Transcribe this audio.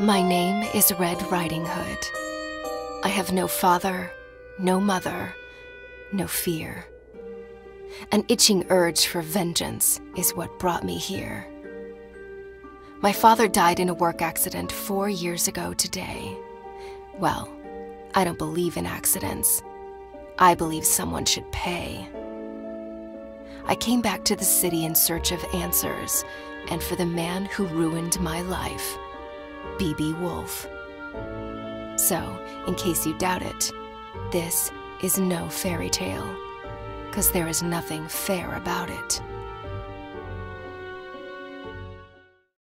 My name is Red Riding Hood. I have no father, no mother, no fear. An itching urge for vengeance is what brought me here. My father died in a work accident four years ago today. Well, I don't believe in accidents. I believe someone should pay. I came back to the city in search of answers and for the man who ruined my life. B.B. Wolfe. So, in case you doubt it, this is no fairy tale, because there is nothing fair about it.